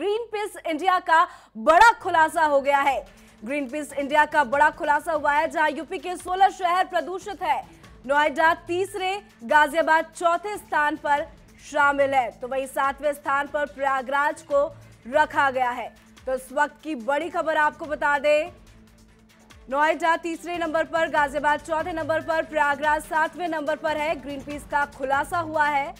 Green peas India का बड़ा खुलासा हो गया है। ग्रीन पीस इंडिया का बड़ा खुलासा हुआ है, जहाँ यूपी के 16 शहर प्रदूषित है। नोएडा तीसरे, गाजियाबाद चौथे स्थान पर शामिल है। तो वही सातवें स्थान पर प्रयागराज को रखा गया है। तो इस वक्त की बड़ी खबर आपको बता दें, नोएडा तीसरे नंबर पर, गाजियाबाद चौथे नंबर पर, प्रयागराज सातवें नंबर पर है। ग्रीन पीस का खुलासा हुआ है।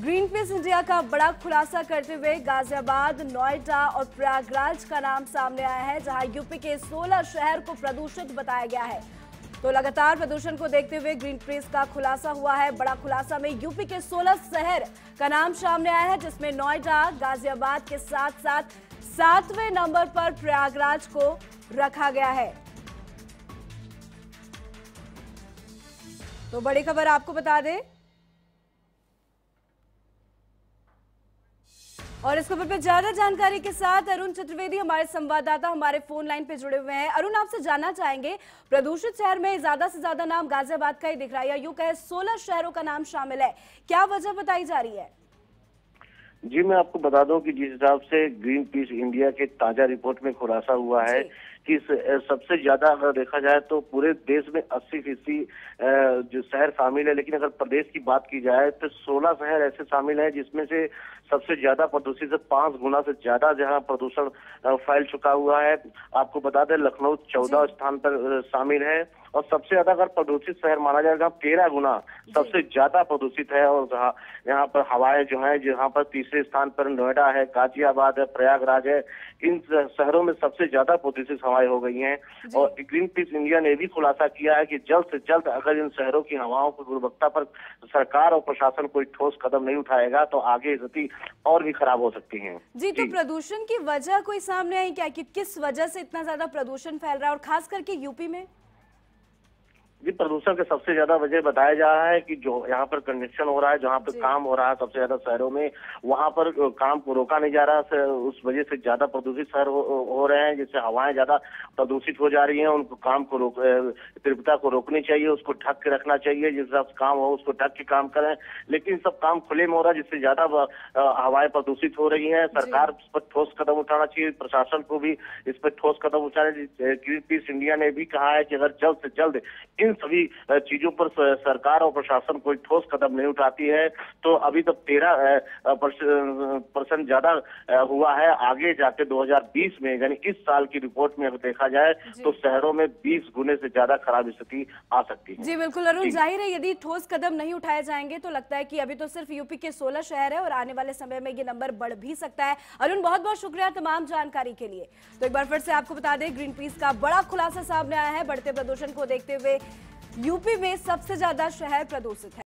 ग्रीन पीस इंडिया का बड़ा खुलासा करते हुए गाजियाबाद, नोएडा और प्रयागराज का नाम सामने आया है, जहाँ यूपी के 16 शहर को प्रदूषित बताया गया है। तो लगातार प्रदूषण को देखते हुए ग्रीन पीस का खुलासा हुआ है। बड़ा खुलासा में यूपी के 16 शहर का नाम सामने आया है, जिसमें नोएडा, गाजियाबाद के साथ साथ सातवें नंबर पर प्रयागराज को रखा गया है। तो बड़ी खबर आपको बता दें और इस खबर पर ज़्यादा जानकारी के साथ अरुण चतुर्वेदी, हमारे संवाददाता हमारे फ़ोन लाइन पे जुड़े हुए हैं। अरुण, आपसे जानना चाहेंगे, प्रदूषित शहर में ज़्यादा से ज़्यादा नाम गाजियाबाद का ही दिख रहा है, या यूँ कहे सोलह शहरों का नाम शामिल है। क्या वजह बताई जा रही है? जी मैं आपको बता दूँ कि जिस हिसाब से ग्रीन पीस इंडिया के ताज़ा रिपोर्ट में खुलासा हुआ है कि सबसे ज़्यादा अगर देखा जाए तो पूरे देश में अस्सी फ़ीसदी जो शहर शामिल है लेकिन अगर प्रदेश की बात की जाए तो 16 शहर ऐसे शामिल हैं जिसमें से सबसे ज़्यादा प्रदूषित से पाँच गुना से ज़्यादा जहाँ प्रदूषण फैल चुका हुआ है। आपको बता दें लखनऊ चौदह स्थान पर शामिल है। और सबसे ज़्यादा अगर प्रदूषित शहर माना जाए जहाँ तेरह गुना सबसे ज़्यादा प्रदूषित है और जहाँ यहाँ पर हवाएँ जो है जहाँ पर तीसरे स्थान पर नोएडा है गाजियाबाद है प्रयागराज है इन शहरों में सबसे ज़्यादा प्रदूषित हवाएँ हो गई हैं। और ग्रीन पीस इंडिया ने भी खुलासा किया है कि जल्द से जल्द अगर इन शहरों की हवाओं की गुणवत्ता पर सरकार और प्रशासन कोई ठोस कदम नहीं उठाएगा तो आगे स्थिति और भी खराब हो सकती है। जी तो प्रदूषण की वजह कोई सामने आई क्या? कि किस वजह से इतना ज़्यादा प्रदूषण फैल रहा है? और खास करके यूपी में? जी प्रदूषण के सबसे ज़्यादा वजह बताया जा रहा है कि जो यहाँ पर कंस्ट्रक्शन हो रहा है जहाँ पर काम हो रहा है सबसे ज़्यादा शहरों में वहाँ पर काम को रोका नहीं जा रहा उस वजह से ज़्यादा प्रदूषित शहर हो, हो रहे हैं जिससे हवाएँ ज़्यादा प्रदूषित हो जा रही हैं उनको काम को रोक तीव्रता को रोकनी चाहिए उसको ढक के रखना चाहिए जिस हिसाब काम हो उसको ढक के काम करें लेकिन सब काम खुले में हो रहा है जिससे ज़्यादा हवाएँ प्रदूषित हो रही है सरकार इस पर ठोस कदम उठाना चाहिए प्रशासन को भी इस पर ठोस कदम उठाने ग्रीन पीस इंडिया ने भी कहा है कि अगर जल्द से जल्द इन इन सभी चीज़ों पर सरकार और प्रशासन कोई ठोस कदम नहीं उठाती है। तो अभी तक तेरह परसेंट ज़्यादा हुआ है। आगे जाके 2020 में यानी इस साल की रिपोर्ट में अगर देखा जाए तो शहरों में 20 गुने से ज़्यादा खराब स्थिति आ सकती है। जी बिल्कुल। अरुण ज़ाहिर है यदि ठोस कदम नहीं उठाए जाएँगे तो लगता है की अभी तो सिर्फ़ यूपी के 16 शहर है और आने वाले समय में ये नंबर बढ़ भी सकता है। अरुण बहुत बहुत शुक्रिया तमाम जानकारी के लिए। तो एक बार फिर से आपको बता दें ग्रीन पीस का बड़ा खुलासा सामने आया है। बढ़ते प्रदूषण को देखते हुए यूपी में सबसे ज़्यादा शहर प्रदूषित है।